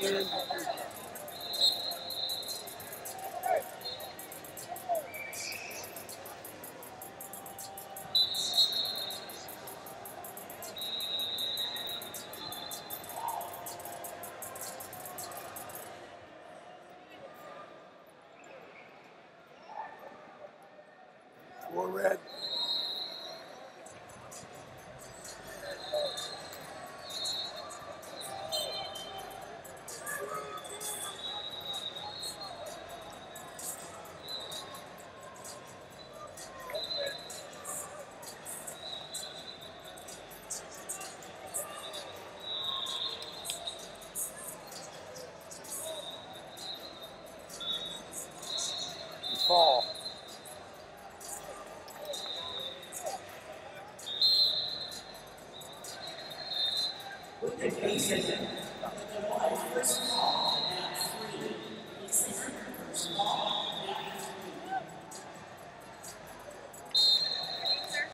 Four red. Fall. With the bases, the